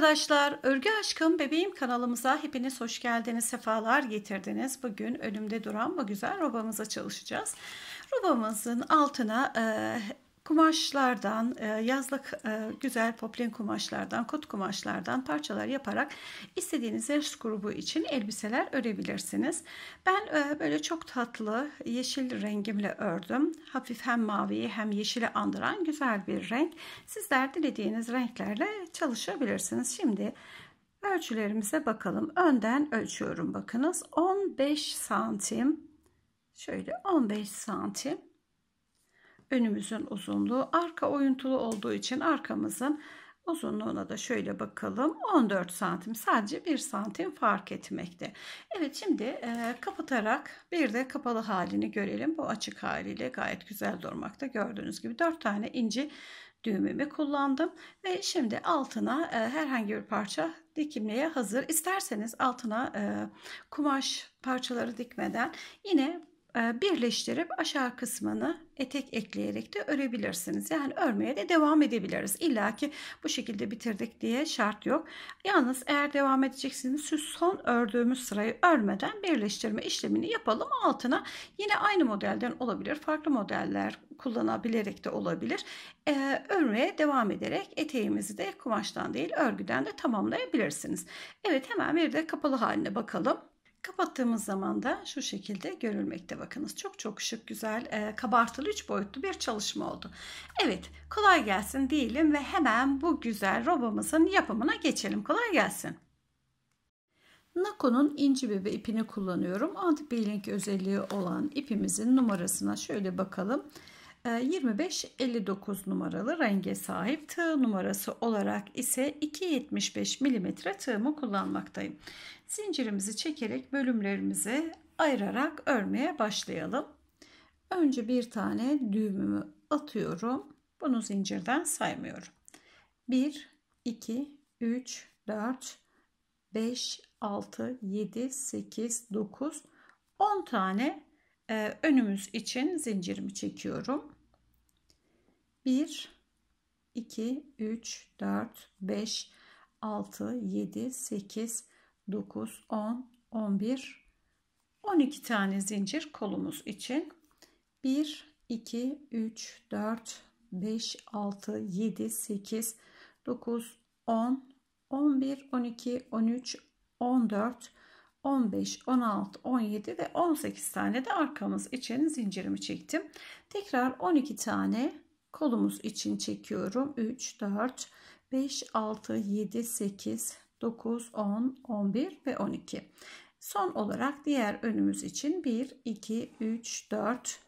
arkadaşlar, Örgü Aşkım Bebeğim kanalımıza hepiniz hoş geldiniz, sefalar getirdiniz. Bugün önümde duran bu güzel robamıza çalışacağız. Robamızın altına e, kumaşlardan, e, yazlık e, güzel poplin kumaşlardan, kot kumaşlardan parçalar yaparak istediğiniz yaş grubu için elbiseler örebilirsiniz. Ben e, böyle çok tatlı yeşil rengimle ördüm. Hafif hem maviyi hem yeşili andıran güzel bir renk. Sizler dilediğiniz renklerle çalışabilirsiniz. Şimdi ölçülerimize bakalım. Önden ölçüyorum bakınız. 15 santim. Şöyle 15 santim önümüzün uzunluğu arka oyuntulu olduğu için arkamızın uzunluğuna da şöyle bakalım. 14 santim sadece 1 santim fark etmekte. Evet şimdi e, kapatarak bir de kapalı halini görelim. Bu açık haliyle gayet güzel durmakta. Gördüğünüz gibi 4 tane inci düğümümü kullandım ve şimdi altına e, herhangi bir parça dikimliğe hazır. İsterseniz altına e, kumaş parçaları dikmeden yine birleştirip aşağı kısmını etek ekleyerek de örebilirsiniz. Yani örmeye de devam edebiliriz. İlla ki bu şekilde bitirdik diye şart yok. Yalnız eğer devam edeceksiniz şu son ördüğümüz sırayı örmeden birleştirme işlemini yapalım. Altına yine aynı modelden olabilir. Farklı modeller kullanabilerek de olabilir. Ee, örmeye devam ederek eteğimizi de kumaştan değil örgüden de tamamlayabilirsiniz. Evet hemen bir de kapalı haline bakalım. Kapattığımız zaman da şu şekilde görülmekte bakınız. Çok çok şık güzel e, kabartılı 3 boyutlu bir çalışma oldu. Evet kolay gelsin diyelim ve hemen bu güzel robamızın yapımına geçelim. Kolay gelsin. Nako'nun inci bebe ipini kullanıyorum. Anti peeling özelliği olan ipimizin numarasına şöyle bakalım. 25-59 ee, numaralı renge sahip tığ numarası olarak ise 2.75 mm tığımı kullanmaktayım. Zincirimizi çekerek bölümlerimizi ayırarak örmeye başlayalım. Önce bir tane düğümümü atıyorum. Bunu zincirden saymıyorum. 1, 2, 3, 4, 5, 6, 7, 8, 9, 10 tane e, önümüz için zincirimi çekiyorum. 1 2 3 4 5 6 7 8 9 10 11 12 tane zincir kolumuz için 1 2 3 4 5 6 7 8 9 10 11 12 13 14 15, 16, 17 ve 18 tane de arkamız için zincirimi çektim. Tekrar 12 tane kolumuz için çekiyorum. 3, 4, 5, 6, 7, 8, 9, 10, 11 ve 12. Son olarak diğer önümüz için 1, 2, 3, 4,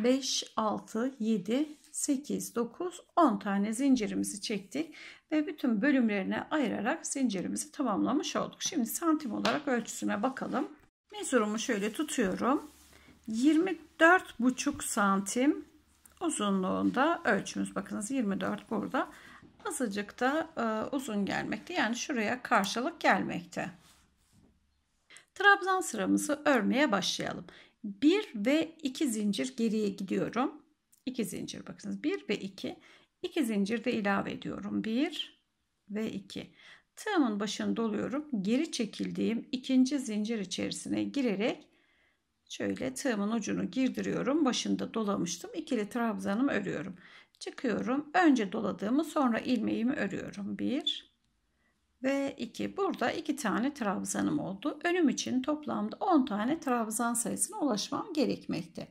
5, 6, 7, 8, 9, 10 tane zincirimizi çektik ve bütün bölümlerine ayırarak zincirimizi tamamlamış olduk. Şimdi santim olarak ölçüsüne bakalım. Mezurumu şöyle tutuyorum. 24,5 santim uzunluğunda ölçümüz bakınız 24 burada. Azıcık da e, uzun gelmekte. Yani şuraya karşılık gelmekte. Trabzan sıramızı örmeye başlayalım. 1 ve 2 zincir geriye gidiyorum. 2 zincir bakınız. 1 ve 2 2 zincir de ilave ediyorum. 1 ve 2 tığımın başını doluyorum. Geri çekildiğim ikinci zincir içerisine girerek şöyle tığımın ucunu girdiriyorum. Başında dolamıştım. İkili trabzanımı örüyorum. Çıkıyorum. Önce doladığımı sonra ilmeğimi örüyorum. 1 ve 2 burada 2 tane trabzanım oldu. Önüm için toplamda 10 tane trabzan sayısına ulaşmam gerekmekte.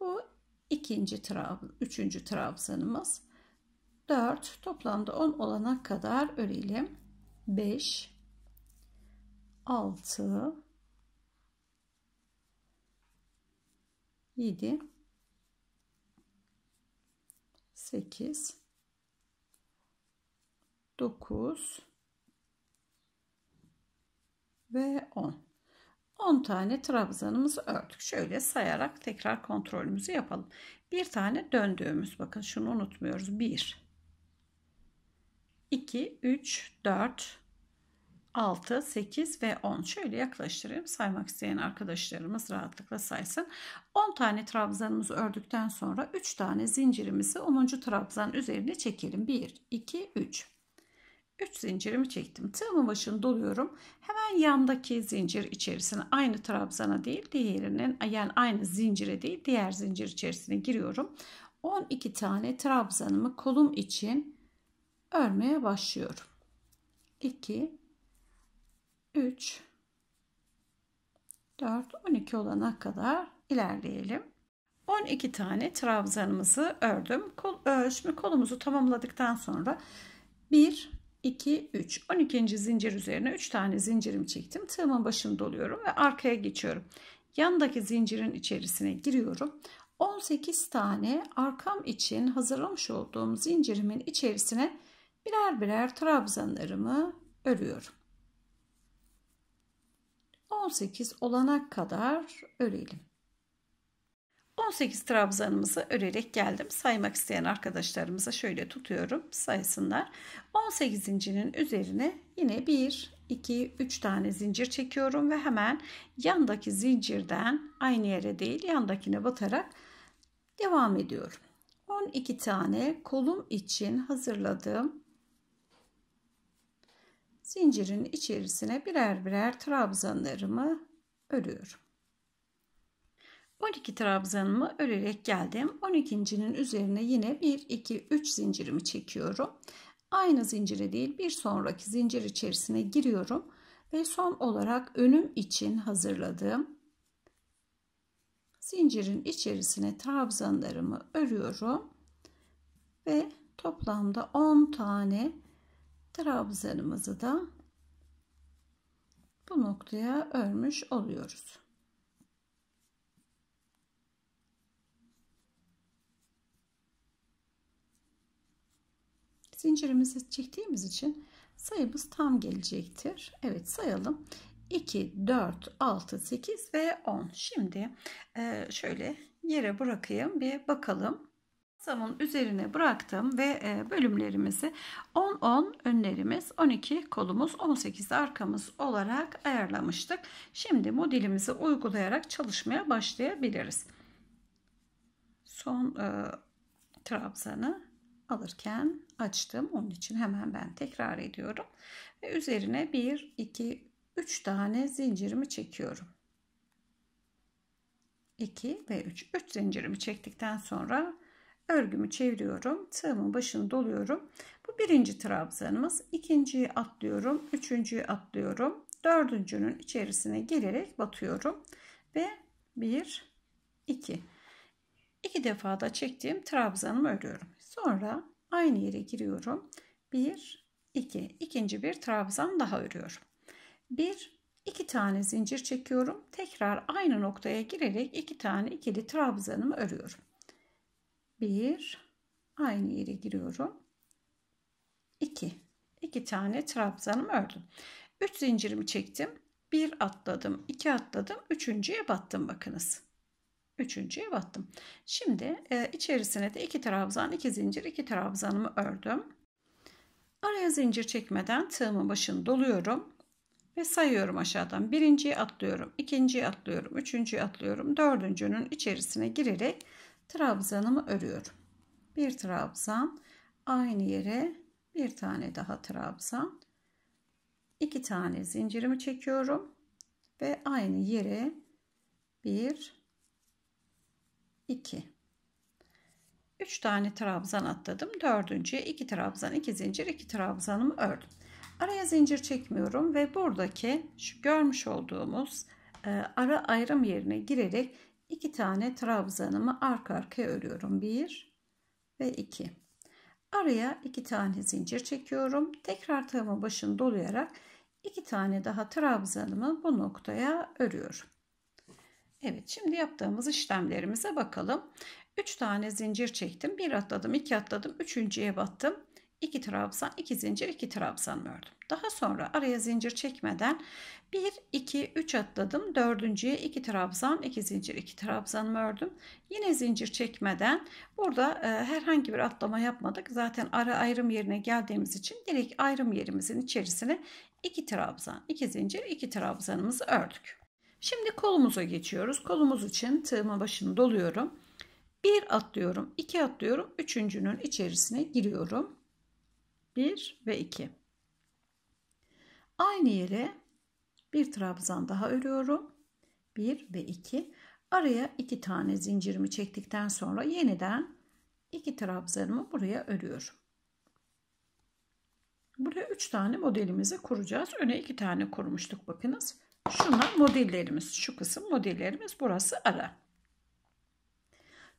Bu ikinci trab, üçüncü trabzanımız. 4 toplamda 10 olana kadar örelim. 5 6 7 8 9 ve 10 10 tane trabzanımızı ördük. Şöyle sayarak tekrar kontrolümüzü yapalım. Bir tane döndüğümüz bakın şunu unutmuyoruz. 1 2 3 4 6 8 ve 10 şöyle yaklaştırayım saymak isteyen arkadaşlarımız rahatlıkla saysın 10 tane trabzanımızı ördükten sonra 3 tane zincirimizi 10. trabzan üzerine çekelim 1 2 3 3 zincirimi çektim. Tığımın başını doluyorum. Hemen yandaki zincir içerisine aynı trabzana değil diğerinin yani aynı zincire değil diğer zincir içerisine giriyorum. 12 tane trabzanımı kolum için örmeye başlıyorum. 2 3 4 12 olana kadar ilerleyelim. 12 tane trabzanımızı ördüm. Kol, şimdi kolumuzu tamamladıktan sonra 1 2 3 12. zincir üzerine 3 tane zincirimi çektim. Tığımın başını doluyorum ve arkaya geçiyorum. Yandaki zincirin içerisine giriyorum. 18 tane arkam için hazırlamış olduğum zincirimin içerisine birer birer trabzanlarımı örüyorum. 18 olana kadar örelim. 18 trabzanımızı örerek geldim. Saymak isteyen arkadaşlarımıza şöyle tutuyorum. Saysınlar. 18 zincirin üzerine yine 1, 2, 3 tane zincir çekiyorum ve hemen yandaki zincirden aynı yere değil yandakine batarak devam ediyorum. 12 tane kolum için hazırladığım zincirin içerisine birer birer trabzanlarımı örüyorum. 12 trabzanımı örerek geldim. 12.'nin üzerine yine 1 2 3 zincirimi çekiyorum. Aynı zincire değil bir sonraki zincir içerisine giriyorum ve son olarak önüm için hazırladığım zincirin içerisine trabzanlarımı örüyorum ve toplamda 10 tane trabzanımızı da bu noktaya örmüş oluyoruz. Zincirimizi çektiğimiz için sayımız tam gelecektir. Evet sayalım. 2, 4, 6, 8 ve 10. Şimdi e, şöyle yere bırakayım bir bakalım. Masamın üzerine bıraktım ve e, bölümlerimizi 10 10 önlerimiz 12 kolumuz 18 arkamız olarak ayarlamıştık. Şimdi modelimizi uygulayarak çalışmaya başlayabiliriz. Son e, trabzanı alırken açtım. Onun için hemen ben tekrar ediyorum. Ve üzerine 1, 2, 3 tane zincirimi çekiyorum. 2 ve 3. 3 zincirimi çektikten sonra örgümü çeviriyorum. Tığımın başını doluyorum. Bu birinci trabzanımız. ikinciyi atlıyorum. Üçüncüyü atlıyorum. Dördüncünün içerisine gelerek batıyorum. Ve 1, 2. İki defa da çektiğim trabzanımı örüyorum. Sonra aynı yere giriyorum. 1, 2. İkinci bir trabzan daha örüyorum. 1, 2 tane zincir çekiyorum. Tekrar aynı noktaya girerek 2 tane ikili trabzanımı örüyorum. 1, aynı yere giriyorum. 2, 2 tane trabzanımı ördüm. 3 zincirimi çektim. 1 atladım, 2 atladım, üçüncüye battım bakınız. Üçüncüye battım. Şimdi e, içerisine de iki trabzan, iki zincir, iki trabzanımı ördüm. Araya zincir çekmeden tığımın başını doluyorum ve sayıyorum aşağıdan. Birinciyi atlıyorum, ikinciyi atlıyorum, üçüncüyü atlıyorum, dördüncünün içerisine girerek trabzanımı örüyorum. Bir trabzan, aynı yere bir tane daha trabzan, iki tane zincirimi çekiyorum ve aynı yere bir 2 3 tane trabzan atladım. Dördüncüye 2 trabzan, 2 zincir, 2 trabzanımı ördüm. Araya zincir çekmiyorum ve buradaki şu görmüş olduğumuz e, ara ayrım yerine girerek 2 tane trabzanımı arka arkaya örüyorum. 1 ve 2. Araya 2 tane zincir çekiyorum. Tekrar tığımın başını dolayarak 2 tane daha trabzanımı bu noktaya örüyorum. Evet şimdi yaptığımız işlemlerimize bakalım. 3 tane zincir çektim. 1 atladım, 2 atladım, 3.ye battım. 2 trabzan, 2 zincir, 2 trabzan ördüm. Daha sonra araya zincir çekmeden 1, 2, 3 atladım. 4.ye 2 trabzan, 2 zincir, 2 trabzan ördüm. Yine zincir çekmeden burada e, herhangi bir atlama yapmadık. Zaten ara ayrım yerine geldiğimiz için direkt ayrım yerimizin içerisine 2 trabzan, 2 zincir, 2 trabzanımızı ördük. Şimdi kolumuza geçiyoruz. Kolumuz için tığımın başını doluyorum. Bir atlıyorum, iki atlıyorum. Üçüncünün içerisine giriyorum. Bir ve iki. Aynı yere bir trabzan daha örüyorum. 1 ve 2. Araya 2 tane zincirimi çektikten sonra yeniden 2 trabzanımı buraya örüyorum. Buraya 3 tane modelimizi kuracağız. Öne 2 tane kurmuştuk bakınız. Şunlar modellerimiz. Şu kısım modellerimiz. Burası ara.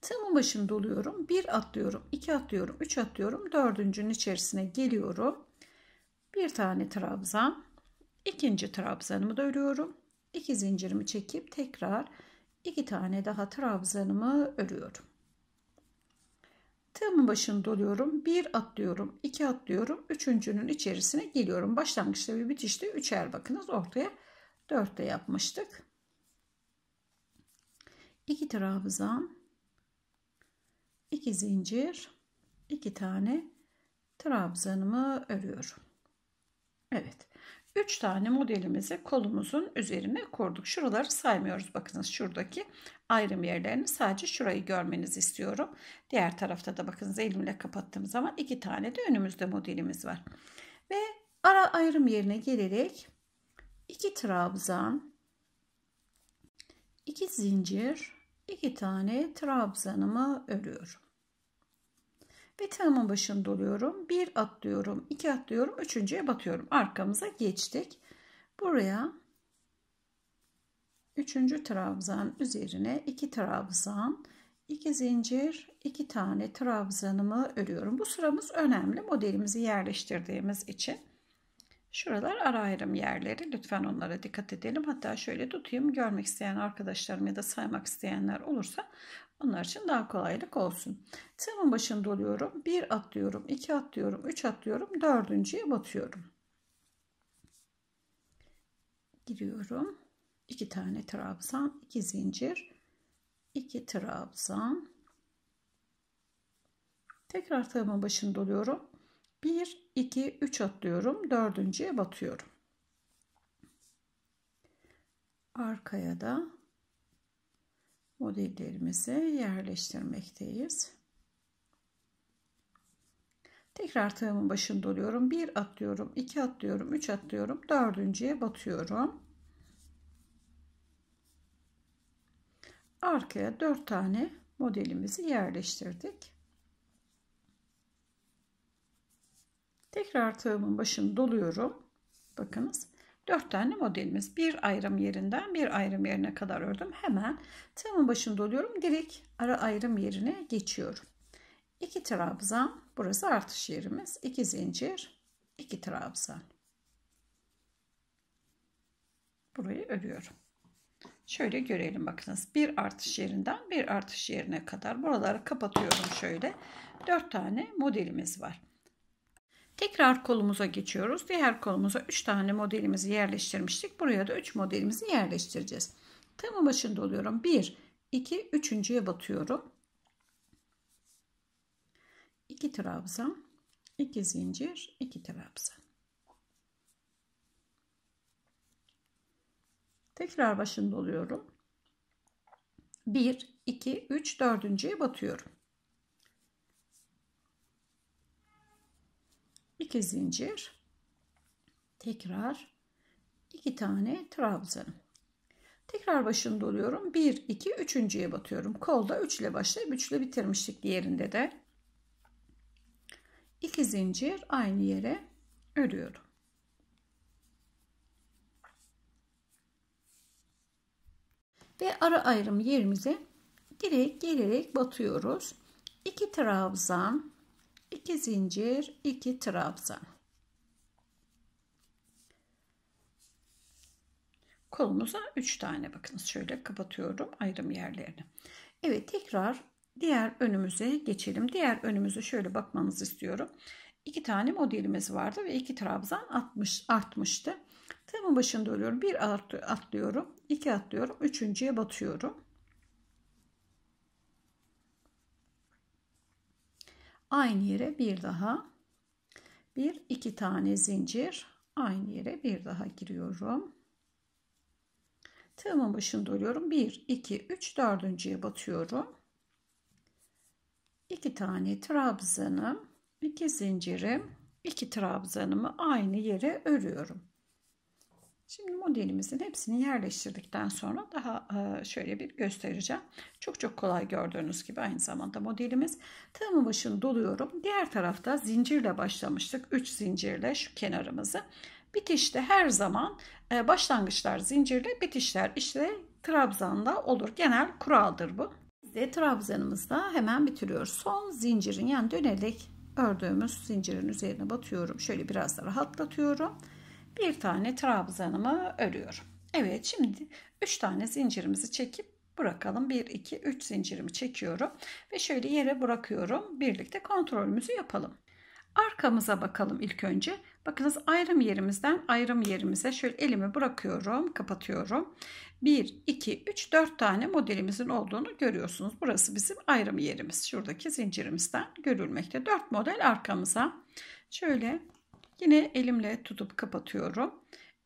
Tığımın başını doluyorum. 1 atlıyorum. 2 atlıyorum. 3 atlıyorum. Dördüncünün içerisine geliyorum. Bir tane trabzan. ikinci trabzanımı da örüyorum. 2 zincirimi çekip tekrar 2 tane daha trabzanımı örüyorum. Tığımın başını doluyorum. 1 atlıyorum. 2 atlıyorum. Üçüncünün içerisine geliyorum. Başlangıçta ve bitişte üçer bakınız. Ortaya 4 de yapmıştık. 2 trabzan 2 zincir 2 tane trabzanımı örüyorum. Evet. 3 tane modelimizi kolumuzun üzerine kurduk. Şuraları saymıyoruz. Bakınız şuradaki ayrım yerlerini sadece şurayı görmenizi istiyorum. Diğer tarafta da bakınız elimle kapattığım zaman iki tane de önümüzde modelimiz var. Ve ara ayrım yerine gelerek 2 trabzan, 2 zincir, 2 tane trabzanımı örüyorum. Ve tığımın başını doluyorum. 1 atlıyorum, 2 atlıyorum, üçüncüye batıyorum. Arkamıza geçtik. Buraya 3. trabzan üzerine 2 trabzan, 2 zincir, 2 tane trabzanımı örüyorum. Bu sıramız önemli. Modelimizi yerleştirdiğimiz için. Şuralar ara ayrım yerleri. Lütfen onlara dikkat edelim. Hatta şöyle tutayım. Görmek isteyen arkadaşlarım ya da saymak isteyenler olursa onlar için daha kolaylık olsun. Tığımın başını doluyorum. 1 atlıyorum, 2 atlıyorum, 3 atlıyorum, dördüncüye batıyorum. Giriyorum. 2 tane trabzan, 2 zincir, 2 trabzan. Tekrar tığımın başını doluyorum. 1, 2, 3 atlıyorum. Dördüncüye batıyorum. Arkaya da modellerimizi yerleştirmekteyiz. Tekrar tığımın başını doluyorum. 1 atlıyorum, 2 atlıyorum, 3 atlıyorum. Dördüncüye batıyorum. Arkaya 4 tane modelimizi yerleştirdik. Tekrar tığımın başını doluyorum. Bakınız 4 tane modelimiz. Bir ayrım yerinden bir ayrım yerine kadar ördüm. Hemen tığımın başını doluyorum. Direkt ara ayrım yerine geçiyorum. 2 trabzan. Burası artış yerimiz. 2 zincir. 2 trabzan. Burayı örüyorum. Şöyle görelim bakınız. Bir artış yerinden bir artış yerine kadar buraları kapatıyorum şöyle. 4 tane modelimiz var. Tekrar kolumuza geçiyoruz. Diğer kolumuza 3 tane modelimizi yerleştirmiştik. Buraya da 3 modelimizi yerleştireceğiz. Tığımın başında oluyorum. 1, 2, 3.ye batıyorum. 2 trabzan, 2 zincir, 2 trabzan. Tekrar başında oluyorum. 1, 2, 3, 4.ye batıyorum. 2 zincir tekrar 2 tane trabzan tekrar başını doluyorum. 1 2 üçüncüye batıyorum. Kolda 3 ile başlayıp 3 ile bitirmiştik diğerinde de 2 zincir aynı yere örüyorum. Ve ara ayrım yerimize direkt gelerek batıyoruz. 2 trabzan 2 zincir 2 trabzan. Kolumuza 3 tane bakınız. Şöyle kapatıyorum ayrım yerlerini. Evet tekrar diğer önümüze geçelim. Diğer önümüze şöyle bakmanızı istiyorum. 2 tane modelimiz vardı ve 2 trabzan 60 artmıştı. Tığımın başında örüyorum bir atlıyorum 2 atlıyorum üçüncüye batıyorum aynı yere bir daha. Bir iki tane zincir. Aynı yere bir daha giriyorum. Tığımın başını doluyorum. 1 2 3 dördüncüye batıyorum. 2 tane trabzanım 2 zincirim 2 trabzanımı aynı yere örüyorum Şimdi modelimizin hepsini yerleştirdikten sonra daha e, şöyle bir göstereceğim. Çok çok kolay gördüğünüz gibi aynı zamanda modelimiz. Tığımın başını doluyorum. Diğer tarafta zincirle başlamıştık. 3 zincirle şu kenarımızı. Bitişte her zaman e, başlangıçlar zincirle bitişler işte trabzanla olur. Genel kuraldır bu. Biz de trabzanımızda hemen bitiriyoruz. Son zincirin yani dönerek ördüğümüz zincirin üzerine batıyorum. Şöyle biraz da rahatlatıyorum bir tane trabzanımı örüyorum. Evet şimdi 3 tane zincirimizi çekip bırakalım. 1, 2, 3 zincirimi çekiyorum ve şöyle yere bırakıyorum. Birlikte kontrolümüzü yapalım. Arkamıza bakalım ilk önce. Bakınız ayrım yerimizden ayrım yerimize şöyle elimi bırakıyorum, kapatıyorum. 1, 2, 3, 4 tane modelimizin olduğunu görüyorsunuz. Burası bizim ayrım yerimiz. Şuradaki zincirimizden görülmekte. 4 model arkamıza. Şöyle Yine elimle tutup kapatıyorum.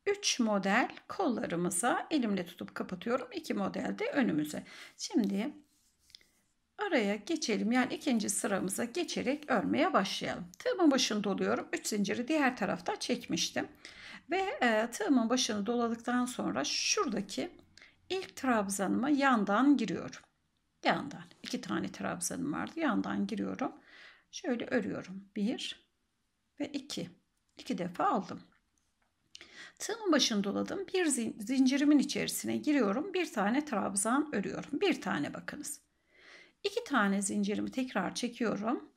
3 model kollarımıza elimle tutup kapatıyorum. 2 model de önümüze. Şimdi araya geçelim. Yani ikinci sıramıza geçerek örmeye başlayalım. Tığımın başını doluyorum. 3 zinciri diğer tarafta çekmiştim. Ve e, tığımın başını doladıktan sonra şuradaki ilk trabzanıma yandan giriyorum. Yandan. iki tane trabzanım vardı. Yandan giriyorum. Şöyle örüyorum. 1 ve 2 iki defa aldım. Tığımın başını doladım. Bir zincirimin içerisine giriyorum. Bir tane trabzan örüyorum. Bir tane bakınız. İki tane zincirimi tekrar çekiyorum.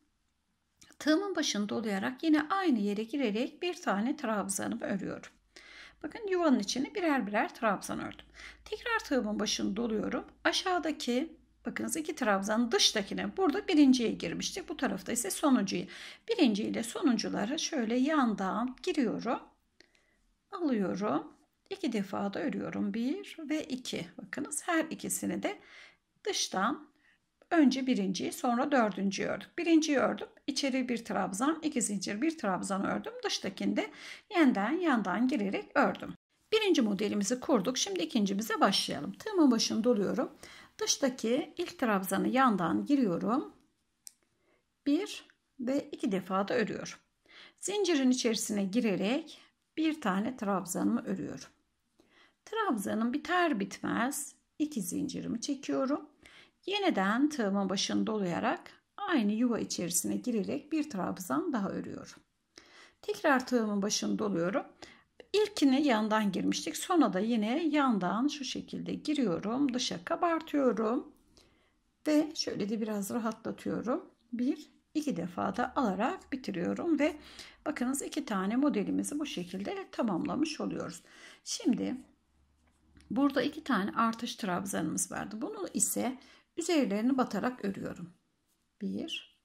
Tığımın başını dolayarak yine aynı yere girerek bir tane trabzanımı örüyorum. Bakın yuvanın içine birer birer trabzan ördüm. Tekrar tığımın başını doluyorum. Aşağıdaki bakınız iki trabzan dıştakine burada birinciye girmiştik. Bu tarafta ise sonuncuyu. Birinci ile sonuncuları şöyle yandan giriyorum. Alıyorum. İki defa da örüyorum. Bir ve iki. Bakınız her ikisini de dıştan önce birinciyi sonra dördüncüyü ördük. Birinciyi ördüm. İçeri bir trabzan, iki zincir bir trabzan ördüm. Dıştakinde yeniden yandan girerek ördüm. Birinci modelimizi kurduk. Şimdi ikincimize başlayalım. Tığımın başını doluyorum. Dıştaki ilk trabzanı yandan giriyorum. Bir ve iki defa da örüyorum. Zincirin içerisine girerek bir tane trabzanımı örüyorum. Trabzanım biter bitmez iki zincirimi çekiyorum. Yeniden tığımın başını dolayarak aynı yuva içerisine girerek bir trabzan daha örüyorum. Tekrar tığımın başını doluyorum. İlkini yandan girmiştik. Sonra da yine yandan şu şekilde giriyorum. Dışa kabartıyorum. Ve şöyle de biraz rahatlatıyorum. Bir, iki defa da alarak bitiriyorum. Ve bakınız iki tane modelimizi bu şekilde tamamlamış oluyoruz. Şimdi burada iki tane artış trabzanımız vardı. Bunu ise üzerlerini batarak örüyorum. Bir,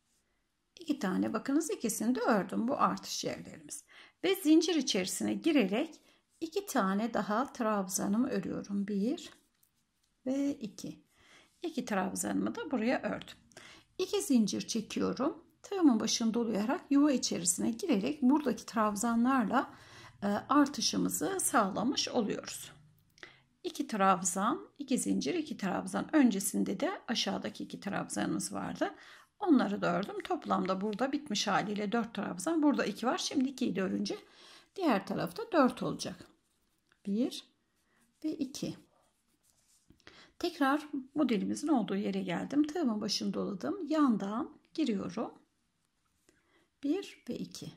iki tane bakınız ikisini de ördüm. Bu artış yerlerimiz ve zincir içerisine girerek iki tane daha trabzanımı örüyorum. Bir ve iki. İki trabzanımı da buraya ördüm. İki zincir çekiyorum. Tığımın başını dolayarak yuva içerisine girerek buradaki trabzanlarla e, artışımızı sağlamış oluyoruz. İki trabzan, iki zincir, iki trabzan. Öncesinde de aşağıdaki iki trabzanımız vardı. Onları da ördüm. Toplamda burada bitmiş haliyle 4 trabzan. Burada 2 var. Şimdi 2'yi de örünce diğer tarafta 4 olacak. 1 ve 2. Tekrar modelimizin olduğu yere geldim. Tığımın başını doladım. Yandan giriyorum. 1 ve 2.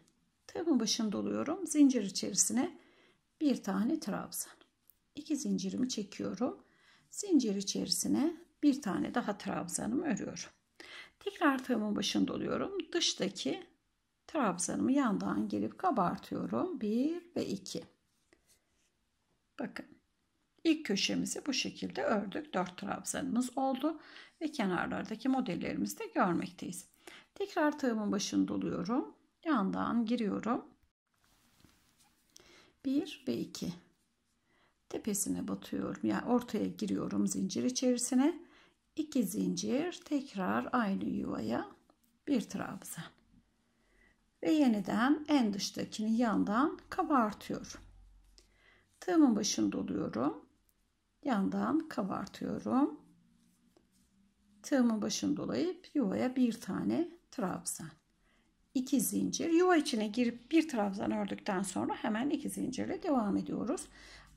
Tığımın başını doluyorum. Zincir içerisine bir tane trabzan. 2 zincirimi çekiyorum. Zincir içerisine bir tane daha trabzanımı örüyorum. Tekrar tığımın başında doluyorum. Dıştaki trabzanımı yandan gelip kabartıyorum. 1 ve 2. Bakın. İlk köşemizi bu şekilde ördük. 4 trabzanımız oldu ve kenarlardaki modellerimizi de görmekteyiz. Tekrar tığımın başını doluyorum. Yandan giriyorum. 1 ve 2. Tepesine batıyorum. Yani ortaya giriyorum zincir içerisine. 2 zincir tekrar aynı yuvaya bir trabzan. Ve yeniden en dıştakini yandan kabartıyorum. Tığımın başını doluyorum. Yandan kabartıyorum. Tığımın başını dolayıp yuvaya bir tane trabzan. 2 zincir. Yuva içine girip bir trabzan ördükten sonra hemen iki zincirle devam ediyoruz.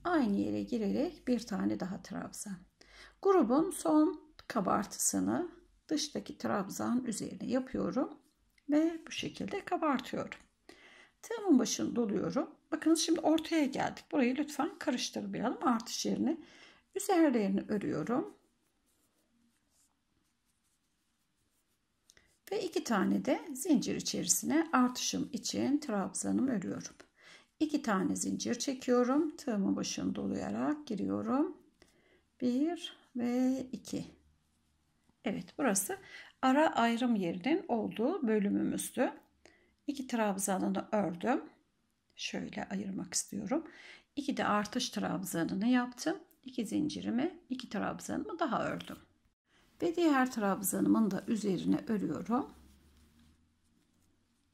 Aynı yere girerek bir tane daha trabzan. Grubun son kabartısını dıştaki trabzan üzerine yapıyorum ve bu şekilde kabartıyorum. Tığımın başını doluyorum. Bakın şimdi ortaya geldik. Burayı lütfen karıştırmayalım. Artış yerini üzerlerini örüyorum. Ve iki tane de zincir içerisine artışım için trabzanımı örüyorum. İki tane zincir çekiyorum. Tığımın başını dolayarak giriyorum. Bir ve iki. Evet burası ara ayrım yerinin olduğu bölümümüzdü. İki trabzanını ördüm. Şöyle ayırmak istiyorum. İki de artış trabzanını yaptım. İki zincirimi, iki trabzanımı daha ördüm. Ve diğer trabzanımın da üzerine örüyorum.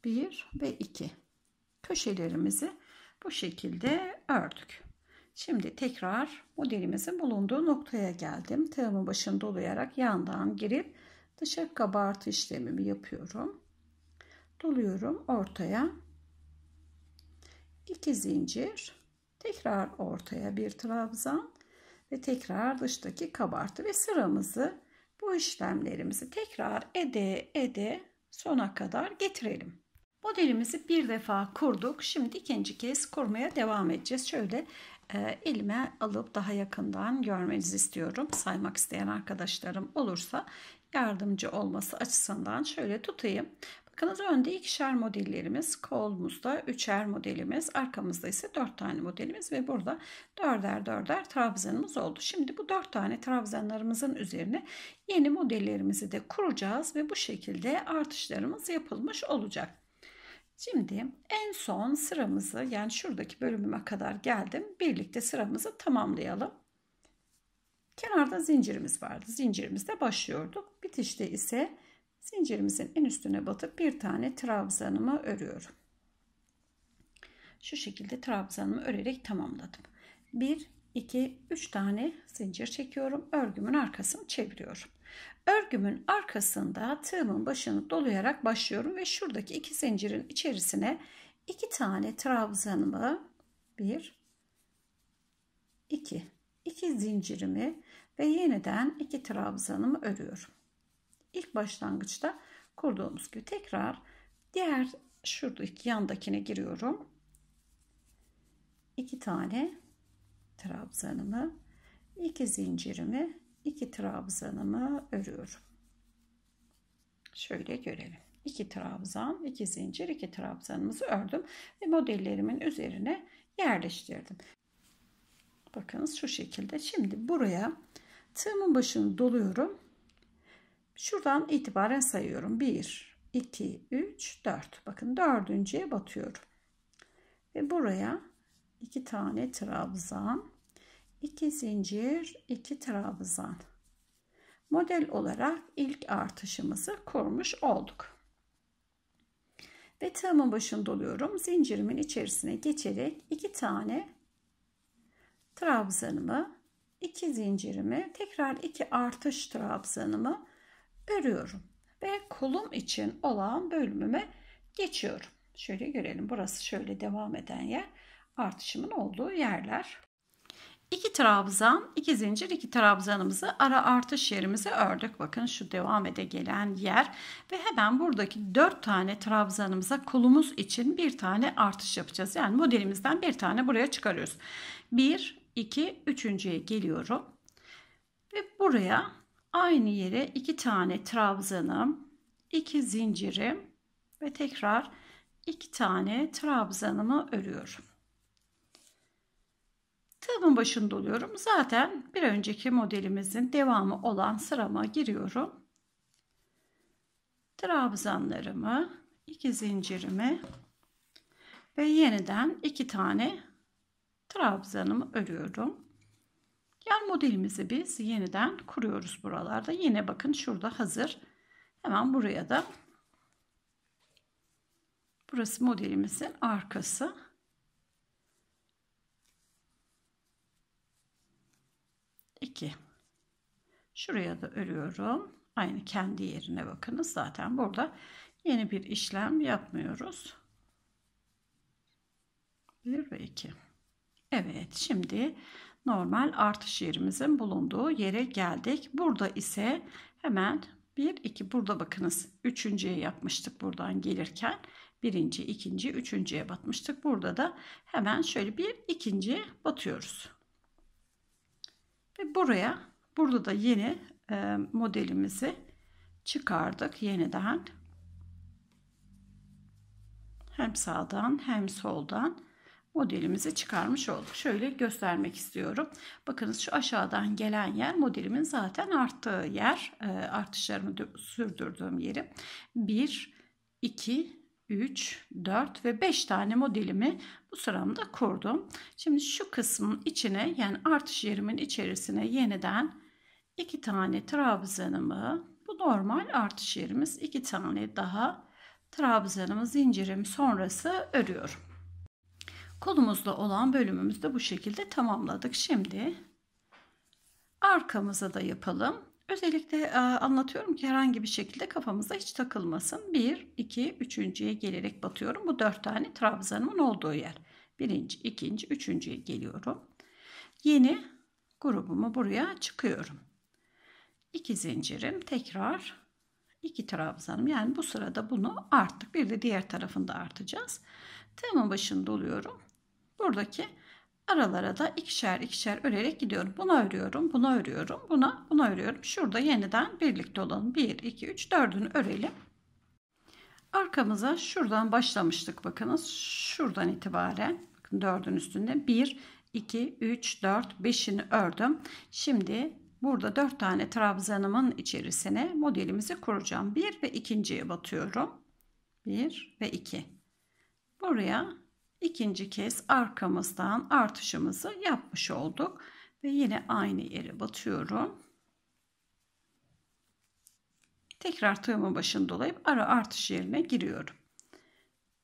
Bir ve iki. Köşelerimizi bu şekilde ördük. Şimdi tekrar modelimizin bulunduğu noktaya geldim. Tığımın başını dolayarak yandan girip dışa kabartı işlemimi yapıyorum. Doluyorum ortaya. 2 zincir. Tekrar ortaya bir trabzan ve tekrar dıştaki kabartı ve sıramızı bu işlemlerimizi tekrar ede ede sona kadar getirelim. Modelimizi bir defa kurduk. Şimdi ikinci kez kurmaya devam edeceğiz. Şöyle elime alıp daha yakından görmenizi istiyorum. Saymak isteyen arkadaşlarım olursa yardımcı olması açısından şöyle tutayım. Bakınız önde ikişer modellerimiz, kolumuzda üçer modelimiz, arkamızda ise dört tane modelimiz ve burada dörder dörder trabzanımız oldu. Şimdi bu dört tane trabzanlarımızın üzerine yeni modellerimizi de kuracağız ve bu şekilde artışlarımız yapılmış olacak. Şimdi en son sıramızı yani şuradaki bölümüme kadar geldim. Birlikte sıramızı tamamlayalım. Kenarda zincirimiz vardı. Zincirimizde başlıyorduk. Bitişte ise zincirimizin en üstüne batıp bir tane trabzanımı örüyorum. Şu şekilde trabzanımı örerek tamamladım. 1, 2, 3 tane zincir çekiyorum. Örgümün arkasını çeviriyorum. Örgümün arkasında tığımın başını dolayarak başlıyorum ve şuradaki iki zincirin içerisine iki tane trabzanımı bir, iki, iki zincirimi ve yeniden iki trabzanımı örüyorum. İlk başlangıçta kurduğumuz gibi tekrar diğer şuradaki yandakine giriyorum. iki tane trabzanımı, iki zincirimi, iki trabzanımı örüyorum. Şöyle görelim. 2 trabzan, 2 zincir, 2 trabzanımızı ördüm ve modellerimin üzerine yerleştirdim. Bakınız şu şekilde. Şimdi buraya tığımın başını doluyorum. Şuradan itibaren sayıyorum. 1, 2, 3, 4. Bakın dördüncüye batıyorum. Ve buraya 2 tane trabzan, 2 zincir, 2 trabzan. Model olarak ilk artışımızı kurmuş olduk. Ve tığımın başını doluyorum. Zincirimin içerisine geçerek 2 tane trabzanımı, 2 zincirimi, tekrar 2 artış trabzanımı örüyorum. Ve kolum için olan bölümüme geçiyorum. Şöyle görelim. Burası şöyle devam eden yer. Artışımın olduğu yerler. 2 trabzan, 2 zincir, 2 trabzanımızı ara artış yerimize ördük. Bakın şu devam ede gelen yer ve hemen buradaki 4 tane trabzanımıza kolumuz için bir tane artış yapacağız. Yani modelimizden bir tane buraya çıkarıyoruz. 1, 2, 3.ye geliyorum. Ve buraya aynı yere 2 tane trabzanım, 2 zincirim ve tekrar 2 tane trabzanımı örüyorum. Tığımın başını doluyorum. Zaten bir önceki modelimizin devamı olan sırama giriyorum. Trabzanlarımı, iki zincirimi ve yeniden iki tane trabzanımı örüyorum. Yan modelimizi biz yeniden kuruyoruz buralarda. Yine bakın şurada hazır. Hemen buraya da burası modelimizin arkası. 2 şuraya da örüyorum aynı kendi yerine bakınız zaten burada yeni bir işlem yapmıyoruz 1 ve 2 Evet şimdi normal artış yerimizin bulunduğu yere geldik. Burada ise hemen 1 2 burada bakınız üçüncüye yapmıştık buradan gelirken. Birinci, ikinci, üçüncüye batmıştık. Burada da hemen şöyle bir ikinciye batıyoruz. Ve buraya burada da yeni e, modelimizi çıkardık yeniden. Hem sağdan hem soldan modelimizi çıkarmış olduk. Şöyle göstermek istiyorum. Bakınız şu aşağıdan gelen yer modelimin zaten arttığı yer. E, artışlarımı sürdürdüğüm yeri. 1, 2, 3, 4 ve 5 tane modelimi bu sıramda kurdum. Şimdi şu kısmın içine yani artış yerimin içerisine yeniden 2 tane trabzanımı bu normal artış yerimiz 2 tane daha trabzanımı zincirim sonrası örüyorum. Kolumuzda olan bölümümüzü de bu şekilde tamamladık. Şimdi arkamıza da yapalım. Özellikle e, anlatıyorum ki herhangi bir şekilde kafamıza hiç takılmasın. 1, 2, 3.ye gelerek batıyorum. Bu 4 tane trabzanımın olduğu yer. 1. 2. 3.ye geliyorum. Yeni grubumu buraya çıkıyorum. 2 zincirim tekrar 2 trabzanım. Yani bu sırada bunu arttık. Bir de diğer tarafında artacağız. Tığımın başında doluyorum. Buradaki aralara da ikişer ikişer örerek gidiyorum. Buna örüyorum, buna örüyorum, buna, buna örüyorum. Şurada yeniden birlikte olalım. 1, 2, 3, 4'ünü örelim. Arkamıza şuradan başlamıştık bakınız. Şuradan itibaren bakın 4'ün üstünde 1, 2, 3, 4, 5'ini ördüm. Şimdi burada 4 tane trabzanımın içerisine modelimizi kuracağım. 1 ve ikinciye batıyorum. 1 ve 2. Buraya ikinci kez arkamızdan artışımızı yapmış olduk. Ve yine aynı yere batıyorum. Tekrar tığımın başını dolayıp ara artış yerine giriyorum.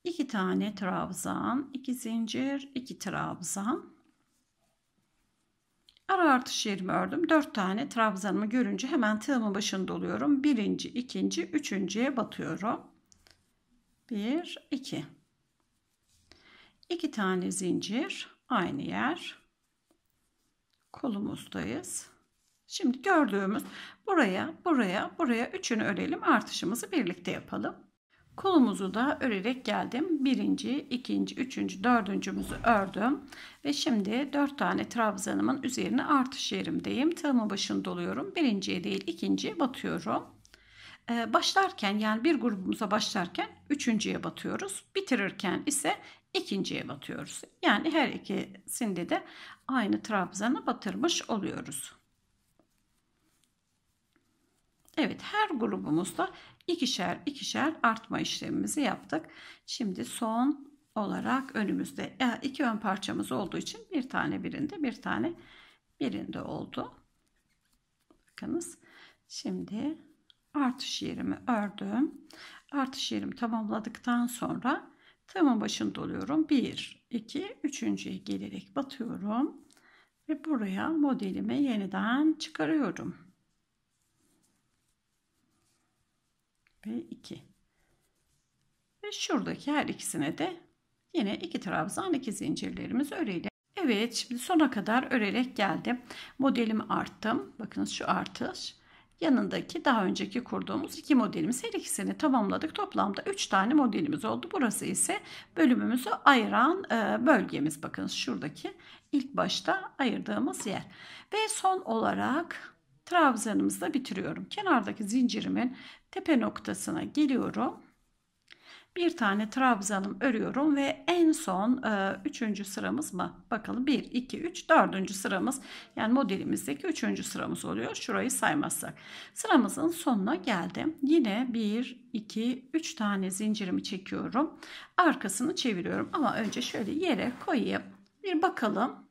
2 tane trabzan, 2 zincir, 2 trabzan. Ara artış yerimi ördüm. 4 tane trabzanımı görünce hemen tığımın başını doluyorum. Birinci, ikinci, üçüncüye batıyorum. 1, 2. 2 tane zincir aynı yer kolumuzdayız. Şimdi gördüğümüz buraya buraya buraya üçünü örelim artışımızı birlikte yapalım. Kolumuzu da örerek geldim. Birinci, ikinci, üçüncü, dördüncümüzü ördüm. Ve şimdi dört tane trabzanımın üzerine artış yerimdeyim. Tığımın başını doluyorum. Birinciye değil ikinciye batıyorum. Ee, başlarken yani bir grubumuza başlarken üçüncüye batıyoruz. Bitirirken ise ikinciye batıyoruz. Yani her ikisinde de aynı trabzanı batırmış oluyoruz. Evet her grubumuzda ikişer ikişer artma işlemimizi yaptık. Şimdi son olarak önümüzde iki ön parçamız olduğu için bir tane birinde bir tane birinde oldu. Bakınız şimdi artış yerimi ördüm. Artış yerimi tamamladıktan sonra Tığımın başını doluyorum. 1, 2, 3.ye gelerek batıyorum. Ve buraya modelimi yeniden çıkarıyorum. Ve 2. Ve şuradaki her ikisine de yine iki trabzan iki zincirlerimiz örelim. Evet şimdi sona kadar örerek geldim. Modelimi arttım. Bakınız şu artış yanındaki daha önceki kurduğumuz iki modelimiz her ikisini tamamladık. Toplamda 3 tane modelimiz oldu. Burası ise bölümümüzü ayıran e, bölgemiz. Bakın şuradaki ilk başta ayırdığımız yer. Ve son olarak trabzanımızı bitiriyorum. Kenardaki zincirimin tepe noktasına geliyorum bir tane trabzanım örüyorum ve en son e, üçüncü sıramız mı? Bakalım 1, 2, 3, dördüncü sıramız yani modelimizdeki üçüncü sıramız oluyor. Şurayı saymazsak. Sıramızın sonuna geldim. Yine 1, 2, 3 tane zincirimi çekiyorum. Arkasını çeviriyorum ama önce şöyle yere koyayım. Bir bakalım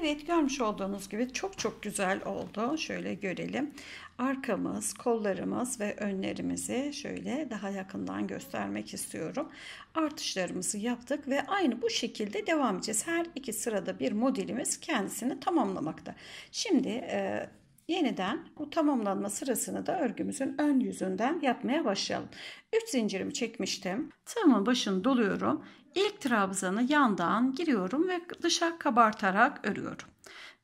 Evet görmüş olduğunuz gibi çok çok güzel oldu. Şöyle görelim. Arkamız, kollarımız ve önlerimizi şöyle daha yakından göstermek istiyorum. Artışlarımızı yaptık ve aynı bu şekilde devam edeceğiz. Her iki sırada bir modelimiz kendisini tamamlamakta. Şimdi e, Yeniden bu tamamlanma sırasını da örgümüzün ön yüzünden yapmaya başlayalım. 3 zincirimi çekmiştim. Tığımın başını doluyorum. İlk trabzanı yandan giriyorum ve dışa kabartarak örüyorum.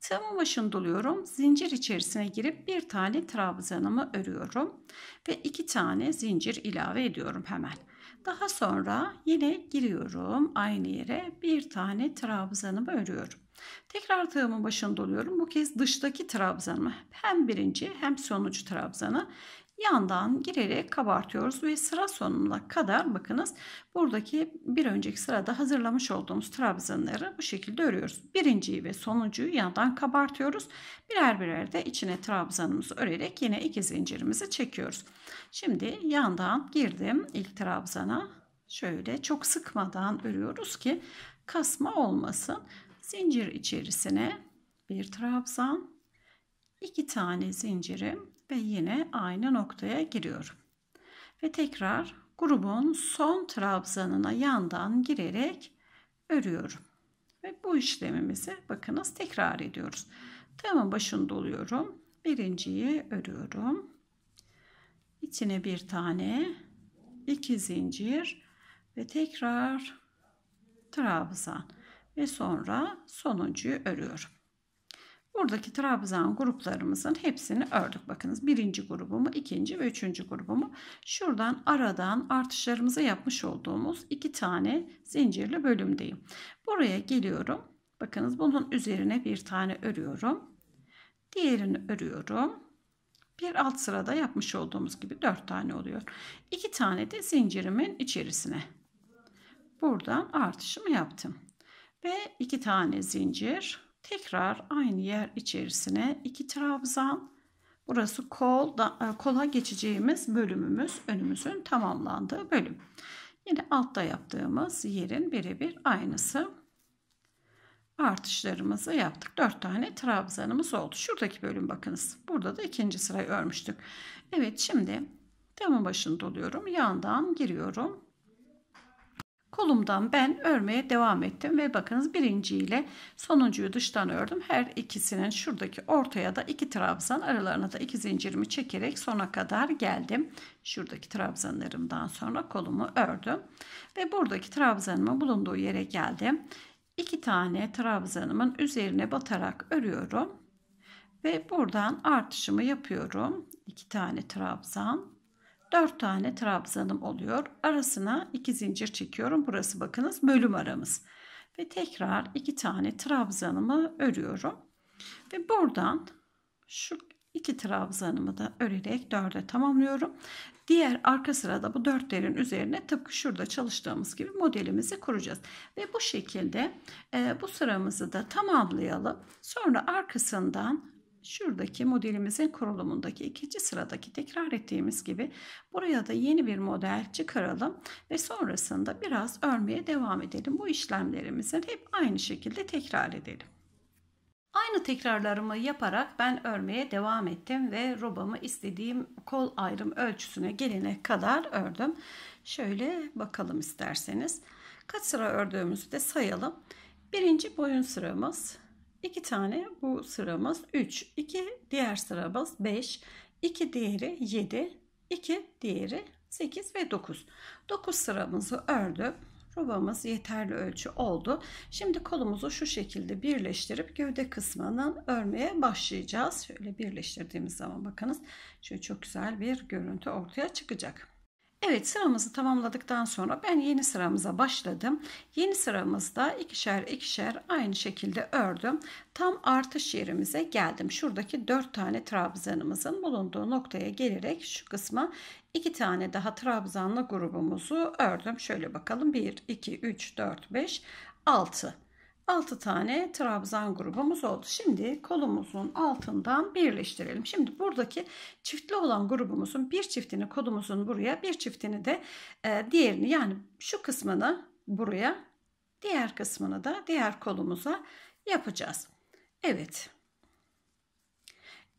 Tığımın başını doluyorum. Zincir içerisine girip bir tane trabzanımı örüyorum. Ve iki tane zincir ilave ediyorum hemen. Daha sonra yine giriyorum aynı yere bir tane trabzanımı örüyorum. Tekrar tığımın başını doluyorum. Bu kez dıştaki trabzanımı hem birinci hem sonuncu trabzanı yandan girerek kabartıyoruz ve sıra sonuna kadar bakınız buradaki bir önceki sırada hazırlamış olduğumuz trabzanları bu şekilde örüyoruz. Birinciyi ve sonuncuyu yandan kabartıyoruz. Birer birer de içine trabzanımızı örerek yine iki zincirimizi çekiyoruz. Şimdi yandan girdim ilk trabzana. Şöyle çok sıkmadan örüyoruz ki kasma olmasın. Zincir içerisine bir trabzan, iki tane zincirim ve yine aynı noktaya giriyorum. Ve tekrar grubun son trabzanına yandan girerek örüyorum. Ve bu işlemimizi bakınız tekrar ediyoruz. Tığımın başını doluyorum. Birinciyi örüyorum. İçine bir tane, iki zincir ve tekrar trabzan ve sonra sonuncuyu örüyorum. Buradaki trabzan gruplarımızın hepsini ördük. Bakınız birinci grubumu, ikinci ve üçüncü grubumu. Şuradan aradan artışlarımızı yapmış olduğumuz iki tane zincirli bölümdeyim. Buraya geliyorum. Bakınız bunun üzerine bir tane örüyorum. Diğerini örüyorum. Bir alt sırada yapmış olduğumuz gibi dört tane oluyor. İki tane de zincirimin içerisine. Buradan artışımı yaptım. Ve iki tane zincir Tekrar aynı yer içerisine iki trabzan. Burası kol, da, e, kola geçeceğimiz bölümümüz önümüzün tamamlandığı bölüm. Yine altta yaptığımız yerin birebir aynısı. Artışlarımızı yaptık. Dört tane trabzanımız oldu. Şuradaki bölüm bakınız. Burada da ikinci sırayı örmüştük. Evet şimdi tamın başını doluyorum. Yandan giriyorum. Kolumdan ben örmeye devam ettim ve bakınız birinci ile sonuncuyu dıştan ördüm. Her ikisinin şuradaki ortaya da iki trabzan aralarına da iki zincirimi çekerek sona kadar geldim. Şuradaki trabzanlarımdan sonra kolumu ördüm. Ve buradaki trabzanımın bulunduğu yere geldim. İki tane trabzanımın üzerine batarak örüyorum. Ve buradan artışımı yapıyorum. İki tane trabzan 4 tane trabzanım oluyor. Arasına 2 zincir çekiyorum. Burası bakınız bölüm aramız. Ve tekrar 2 tane trabzanımı örüyorum. Ve buradan şu iki trabzanımı da örerek 4'e tamamlıyorum. Diğer arka sırada bu dörtlerin üzerine tıpkı şurada çalıştığımız gibi modelimizi kuracağız. Ve bu şekilde e, bu sıramızı da tamamlayalım. Sonra arkasından şuradaki modelimizin kurulumundaki ikinci sıradaki tekrar ettiğimiz gibi buraya da yeni bir model çıkaralım ve sonrasında biraz örmeye devam edelim. Bu işlemlerimizin hep aynı şekilde tekrar edelim. Aynı tekrarlarımı yaparak ben örmeye devam ettim ve robamı istediğim kol ayrım ölçüsüne gelene kadar ördüm. Şöyle bakalım isterseniz. Kaç sıra ördüğümüzü de sayalım. Birinci boyun sıramız 2 tane bu sıramız 3. 2 diğer sıramız 5. 2 diğeri 7. 2 diğeri 8 ve 9. 9 sıramızı ördüm. Robamız yeterli ölçü oldu. Şimdi kolumuzu şu şekilde birleştirip gövde kısmından örmeye başlayacağız. Şöyle birleştirdiğimiz zaman bakınız şöyle çok güzel bir görüntü ortaya çıkacak. Evet sıramızı tamamladıktan sonra ben yeni sıramıza başladım. Yeni sıramızda ikişer ikişer aynı şekilde ördüm. Tam artış yerimize geldim. Şuradaki 4 tane trabzanımızın bulunduğu noktaya gelerek şu kısma 2 tane daha trabzanlı grubumuzu ördüm. Şöyle bakalım 1, 2, 3, 4, 5, 6. 6 tane trabzan grubumuz oldu. Şimdi kolumuzun altından birleştirelim. Şimdi buradaki çiftli olan grubumuzun bir çiftini kolumuzun buraya bir çiftini de e, diğerini yani şu kısmını buraya diğer kısmını da diğer kolumuza yapacağız. Evet.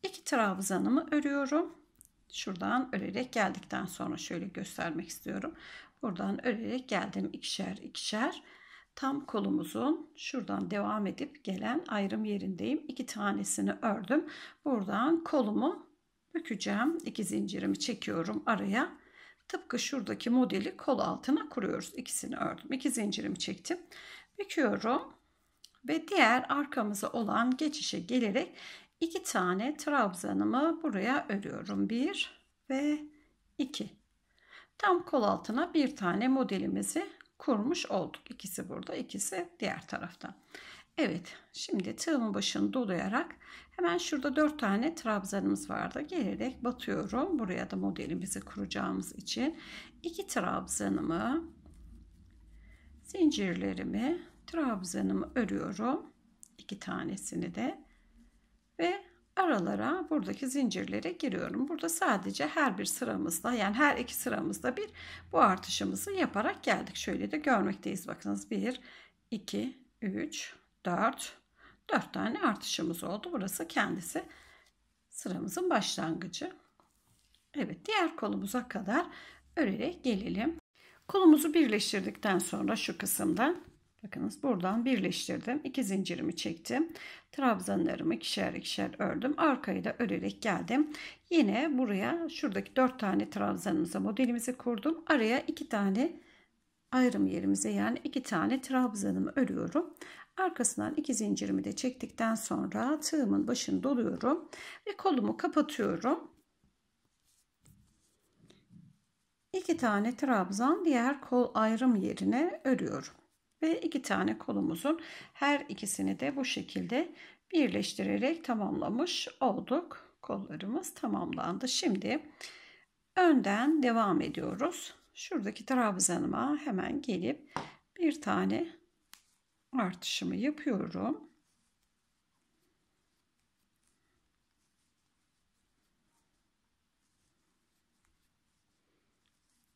İki trabzanımı örüyorum. Şuradan örerek geldikten sonra şöyle göstermek istiyorum. Buradan örerek geldim ikişer ikişer tam kolumuzun şuradan devam edip gelen ayrım yerindeyim. İki tanesini ördüm. Buradan kolumu bükeceğim. İki zincirimi çekiyorum araya. Tıpkı şuradaki modeli kol altına kuruyoruz. İkisini ördüm. İki zincirimi çektim. Büküyorum. Ve diğer arkamıza olan geçişe gelerek iki tane trabzanımı buraya örüyorum. Bir ve iki. Tam kol altına bir tane modelimizi kurmuş olduk. İkisi burada, ikisi diğer tarafta. Evet, şimdi tığımın başını dolayarak hemen şurada dört tane trabzanımız vardı. Gelerek batıyorum. Buraya da modelimizi kuracağımız için iki trabzanımı, zincirlerimi, trabzanımı örüyorum. iki tanesini de ve aralara buradaki zincirlere giriyorum. Burada sadece her bir sıramızda yani her iki sıramızda bir bu artışımızı yaparak geldik. Şöyle de görmekteyiz bakınız. 1, 2, 3, 4, 4 tane artışımız oldu. Burası kendisi sıramızın başlangıcı. Evet diğer kolumuza kadar örerek gelelim. Kolumuzu birleştirdikten sonra şu kısımda Bakınız buradan birleştirdim. İki zincirimi çektim. Trabzanlarımı ikişer ikişer ördüm. Arkayı da örerek geldim. Yine buraya şuradaki dört tane trabzanımıza modelimizi kurdum. Araya iki tane ayrım yerimize yani iki tane trabzanımı örüyorum. Arkasından iki zincirimi de çektikten sonra tığımın başını doluyorum ve kolumu kapatıyorum. İki tane trabzan diğer kol ayrım yerine örüyorum ve iki tane kolumuzun her ikisini de bu şekilde birleştirerek tamamlamış olduk. Kollarımız tamamlandı. Şimdi önden devam ediyoruz. Şuradaki trabzanıma hemen gelip bir tane artışımı yapıyorum.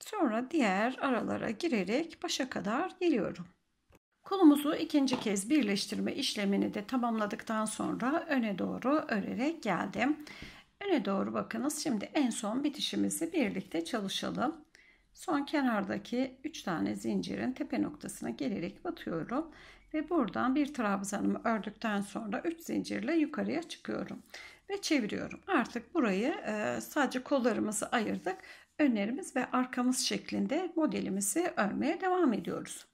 Sonra diğer aralara girerek başa kadar geliyorum. Kolumuzu ikinci kez birleştirme işlemini de tamamladıktan sonra öne doğru örerek geldim. Öne doğru bakınız. Şimdi en son bitişimizi birlikte çalışalım. Son kenardaki 3 tane zincirin tepe noktasına gelerek batıyorum. Ve buradan bir trabzanımı ördükten sonra 3 zincirle yukarıya çıkıyorum. Ve çeviriyorum. Artık burayı e, sadece kollarımızı ayırdık. Önlerimiz ve arkamız şeklinde modelimizi örmeye devam ediyoruz.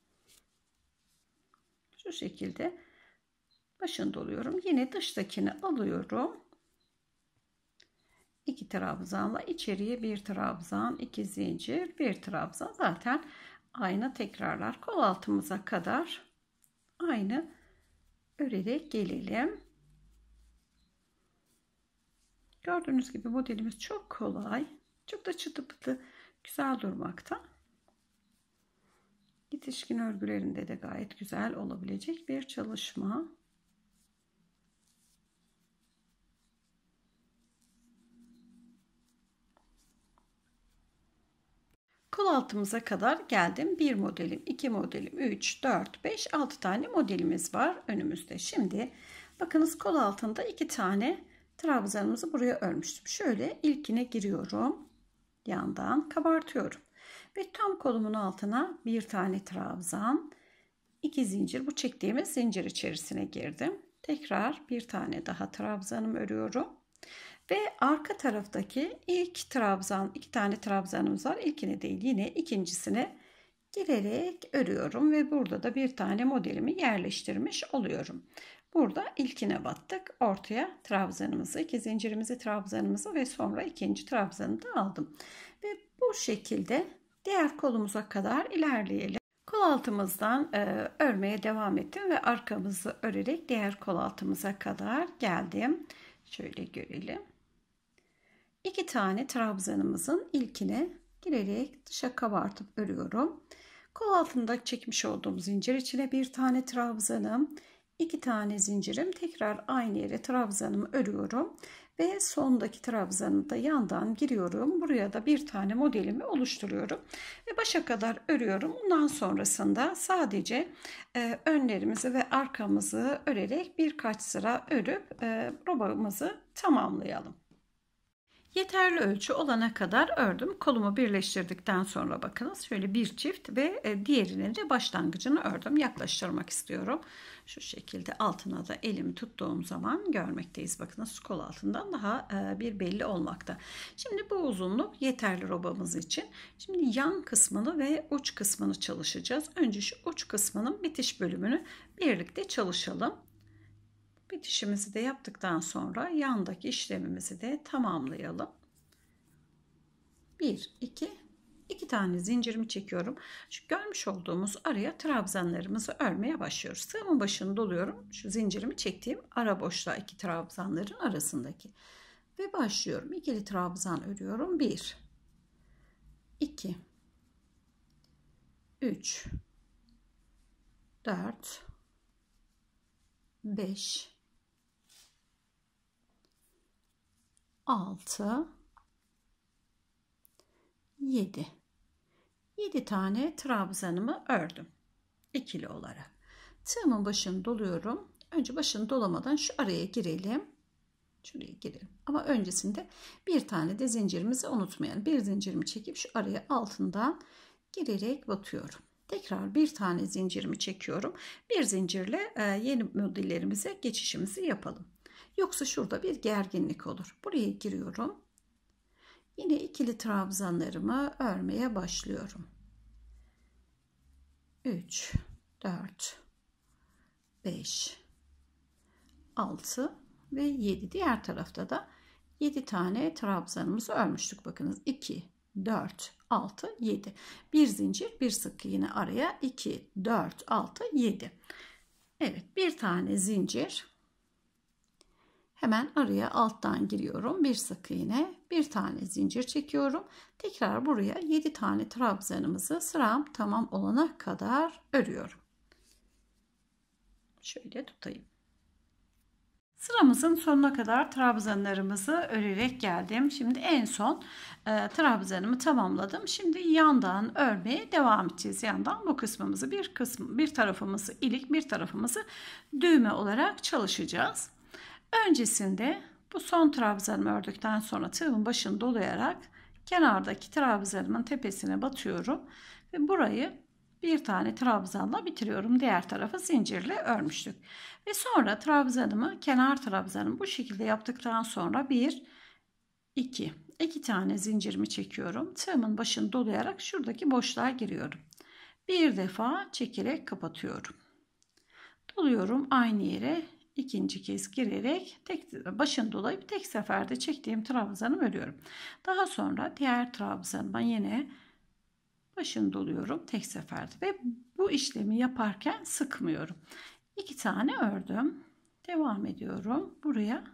Şu şekilde başını doluyorum. Yine dıştakini alıyorum. İki trabzanla içeriye bir trabzan, iki zincir, bir trabzan. Zaten aynı tekrarlar. Kol altımıza kadar aynı örerek gelelim. Gördüğünüz gibi modelimiz çok kolay. Çok da çıtı pıtı güzel durmakta. Yetişkin örgülerinde de gayet güzel olabilecek bir çalışma. Kol altımıza kadar geldim. Bir modelim, iki modelim, 3, 4, 5, 6 tane modelimiz var önümüzde. Şimdi bakınız kol altında iki tane trabzanımızı buraya örmüştüm. Şöyle ilkine giriyorum. Yandan kabartıyorum. Ve tam kolumun altına bir tane trabzan, iki zincir bu çektiğimiz zincir içerisine girdim. Tekrar bir tane daha trabzanım örüyorum. Ve arka taraftaki ilk trabzan, iki tane trabzanımız var. İlkini değil yine ikincisine girerek örüyorum ve burada da bir tane modelimi yerleştirmiş oluyorum. Burada ilkine battık. Ortaya trabzanımızı, iki zincirimizi, trabzanımızı ve sonra ikinci trabzanı da aldım. Ve bu şekilde Diğer kolumuza kadar ilerleyelim. Kol altımızdan e, örmeye devam ettim ve arkamızı örerek diğer kol altımıza kadar geldim. Şöyle görelim. İki tane trabzanımızın ilkine girerek dışa kabartıp örüyorum. Kol altında çekmiş olduğum zincir içine bir tane trabzanım, iki tane zincirim tekrar aynı yere trabzanımı örüyorum ve sondaki trabzanı da yandan giriyorum. Buraya da bir tane modelimi oluşturuyorum ve başa kadar örüyorum. Bundan sonrasında sadece e, önlerimizi ve arkamızı örerek birkaç sıra örüp e, robamızı tamamlayalım. Yeterli ölçü olana kadar ördüm. Kolumu birleştirdikten sonra bakınız şöyle bir çift ve e, diğerinin de başlangıcını ördüm. Yaklaştırmak istiyorum. Şu şekilde altına da elimi tuttuğum zaman görmekteyiz. Bakınız kol altından daha e, bir belli olmakta. Şimdi bu uzunluk yeterli robamız için. Şimdi yan kısmını ve uç kısmını çalışacağız. Önce şu uç kısmının bitiş bölümünü birlikte çalışalım. Bitişimizi de yaptıktan sonra yandaki işlemimizi de tamamlayalım. 1 2 2 tane zincirimi çekiyorum. Şu görmüş olduğumuz araya trabzanlarımızı örmeye başlıyoruz. Sığımın başını doluyorum. Şu zincirimi çektiğim ara boşluğa iki trabzanların arasındaki. Ve başlıyorum. İkili trabzan örüyorum. 1 2 3 4 5 6 7 7 tane trabzanımı ördüm ikili olarak. Tığımın başını doluyorum. Önce başını dolamadan şu araya girelim. Şuraya girelim. Ama öncesinde bir tane de zincirimizi unutmayalım. Bir zincirimi çekip şu araya altından girerek batıyorum. Tekrar bir tane zincirimi çekiyorum. Bir zincirle e, yeni modellerimize geçişimizi yapalım Yoksa şurada bir gerginlik olur. Buraya giriyorum. Yine ikili trabzanlarımı örmeye başlıyorum. 3 4 5 6 ve 7 diğer tarafta da 7 tane trabzanımızı örmüştük bakınız 2 4 6 7 bir zincir bir sık iğne araya 2 4 6 7 Evet bir tane zincir Hemen araya alttan giriyorum. Bir sık iğne, bir tane zincir çekiyorum. Tekrar buraya 7 tane trabzanımızı sıram tamam olana kadar örüyorum. Şöyle tutayım. Sıramızın sonuna kadar trabzanlarımızı örerek geldim. Şimdi en son e, trabzanımı tamamladım. Şimdi yandan örmeye devam edeceğiz. Yandan bu kısmımızı bir kısmı bir tarafımızı ilik bir tarafımızı düğme olarak çalışacağız. Öncesinde bu son trabzanımı ördükten sonra tığımın başını dolayarak kenardaki trabzanımın tepesine batıyorum ve burayı bir tane trabzanla bitiriyorum. Diğer tarafı zincirle örmüştük. Ve sonra trabzanımı kenar trabzanımı bu şekilde yaptıktan sonra bir iki iki tane zincirimi çekiyorum. Tığımın başını dolayarak şuradaki boşluğa giriyorum. Bir defa çekerek kapatıyorum. Doluyorum aynı yere ikinci kez girerek tek başını dolayıp tek seferde çektiğim trabzanı örüyorum. Daha sonra diğer trabzanıma yine başını doluyorum tek seferde ve bu işlemi yaparken sıkmıyorum. İki tane ördüm. Devam ediyorum. Buraya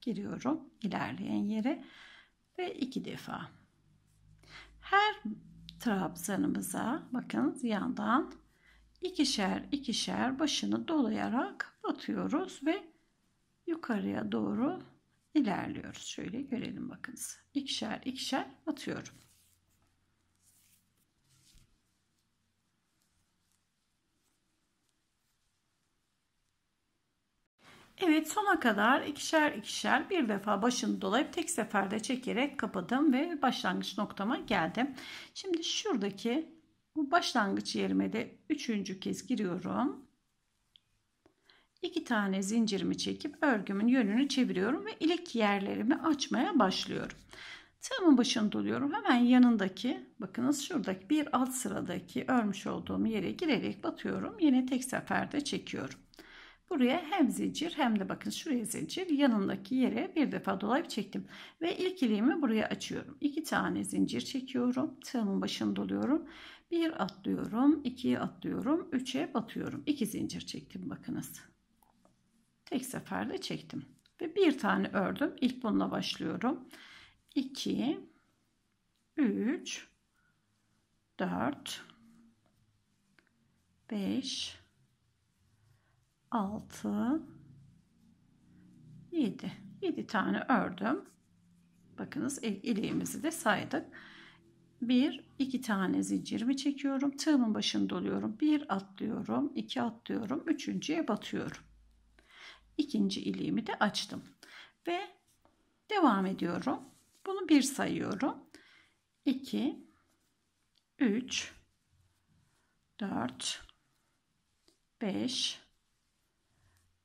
giriyorum ilerleyen yere ve iki defa. Her trabzanımıza bakın yandan ikişer ikişer başını dolayarak batıyoruz ve yukarıya doğru ilerliyoruz. Şöyle görelim bakınız. İkişer ikişer batıyorum. Evet sona kadar ikişer ikişer bir defa başını dolayıp tek seferde çekerek kapadım ve başlangıç noktama geldim. Şimdi şuradaki bu başlangıç yerime de üçüncü kez giriyorum. İki tane zincirimi çekip örgümün yönünü çeviriyorum ve ilik yerlerimi açmaya başlıyorum. Tığımın başını doluyorum. Hemen yanındaki bakınız şuradaki bir alt sıradaki örmüş olduğum yere girerek batıyorum. Yine tek seferde çekiyorum. Buraya hem zincir hem de bakın şuraya zincir yanındaki yere bir defa dolayıp çektim. Ve ilk iliğimi buraya açıyorum. İki tane zincir çekiyorum. Tığımın başını doluyorum. Bir atlıyorum. ikiye atlıyorum. Üçe batıyorum. İki zincir çektim bakınız. Tek seferde çektim. Ve bir tane ördüm. İlk bununla başlıyorum. 2 3 4 5 6 7 7 tane ördüm. Bakınız iliğimizi de saydık. Bir, iki tane zincirimi çekiyorum. Tığımın başını doluyorum. Bir atlıyorum, iki atlıyorum, üçüncüye batıyorum ikinci iliğimi de açtım ve devam ediyorum. Bunu bir sayıyorum. 2 3 4 5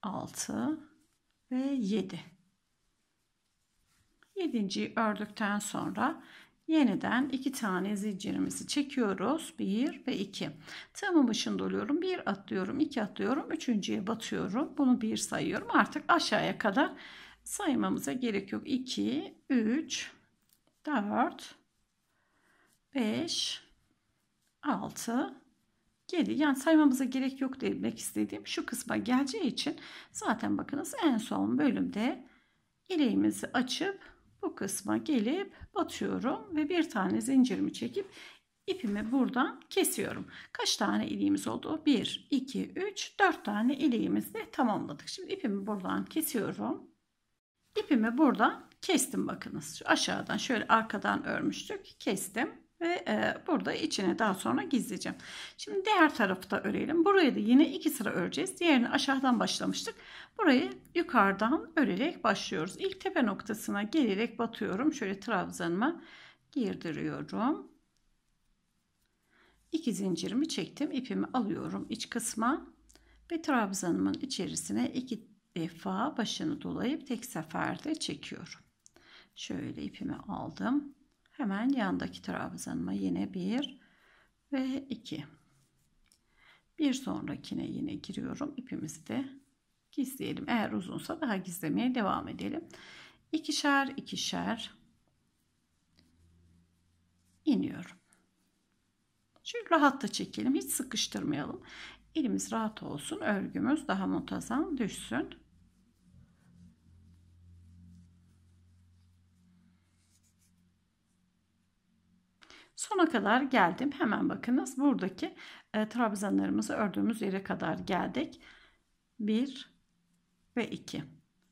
6 ve 7. 7. ördükten sonra yeniden iki tane zincirimizi çekiyoruz. 1 ve 2. Tığımın başında doluyorum. 1 atlıyorum, 2 atlıyorum, üçüncüye batıyorum. Bunu 1 sayıyorum. Artık aşağıya kadar saymamıza gerek yok. 2, 3, 4, 5, 6, 7. Yani saymamıza gerek yok demek istediğim şu kısma geleceği için zaten bakınız en son bölümde ileğimizi açıp bu kısma gelip batıyorum ve bir tane zincirimi çekip ipimi buradan kesiyorum. Kaç tane iliğimiz oldu? 1, 2, 3, 4 tane iliğimizle tamamladık. Şimdi ipimi buradan kesiyorum. İpimi buradan kestim bakınız. Şu aşağıdan şöyle arkadan örmüştük. Kestim ve e, burada içine daha sonra gizleyeceğim. Şimdi diğer tarafı da örelim. Buraya da yine iki sıra öreceğiz. Diğerini aşağıdan başlamıştık. Burayı yukarıdan örerek başlıyoruz. İlk tepe noktasına gelerek batıyorum. Şöyle trabzanıma girdiriyorum. İki zincirimi çektim. İpimi alıyorum iç kısma ve trabzanımın içerisine iki defa başını dolayıp tek seferde çekiyorum. Şöyle ipimi aldım. Hemen yandaki trabzanıma yine bir ve iki. Bir sonrakine yine giriyorum. İpimizi de gizleyelim. Eğer uzunsa daha gizlemeye devam edelim. İkişer ikişer iniyorum. Şöyle rahat da çekelim. Hiç sıkıştırmayalım. Elimiz rahat olsun. Örgümüz daha muntazam düşsün. Sona kadar geldim. Hemen bakınız buradaki e, trabzanlarımızı ördüğümüz yere kadar geldik. 1 ve 2.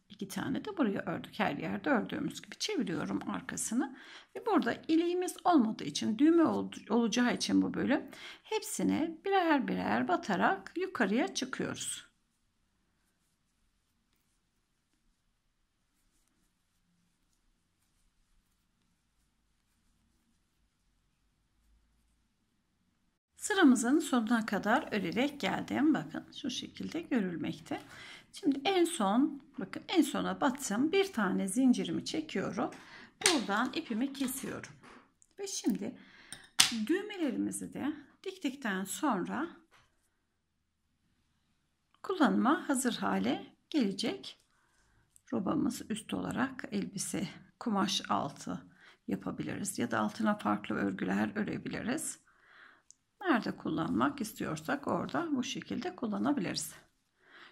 İki tane de buraya ördük. Her yerde ördüğümüz gibi çeviriyorum arkasını. Ve burada iliğimiz olmadığı için düğme ol olacağı için bu bölüm hepsine birer birer batarak yukarıya çıkıyoruz. Sıramızın sonuna kadar örerek geldim. Bakın şu şekilde görülmekte. Şimdi en son bakın en sona battım. Bir tane zincirimi çekiyorum. Buradan ipimi kesiyorum. Ve şimdi düğmelerimizi de diktikten sonra kullanıma hazır hale gelecek. Robamız üst olarak elbise kumaş altı yapabiliriz ya da altına farklı örgüler örebiliriz. Nerede kullanmak istiyorsak orada bu şekilde kullanabiliriz.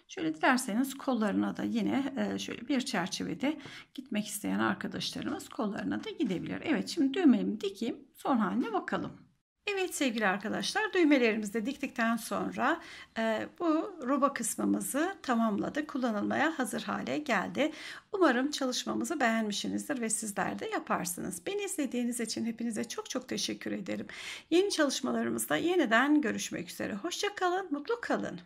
Şöyle dilerseniz kollarına da yine e, şöyle bir çerçevede gitmek isteyen arkadaşlarımız kollarına da gidebilir. Evet şimdi düğmemi dikeyim son haline bakalım. Evet sevgili arkadaşlar düğmelerimizi de diktikten sonra e, bu roba kısmımızı tamamladı. Kullanılmaya hazır hale geldi. Umarım çalışmamızı beğenmişsinizdir ve sizler de yaparsınız. Beni izlediğiniz için hepinize çok çok teşekkür ederim. Yeni çalışmalarımızda yeniden görüşmek üzere. Hoşçakalın, mutlu kalın.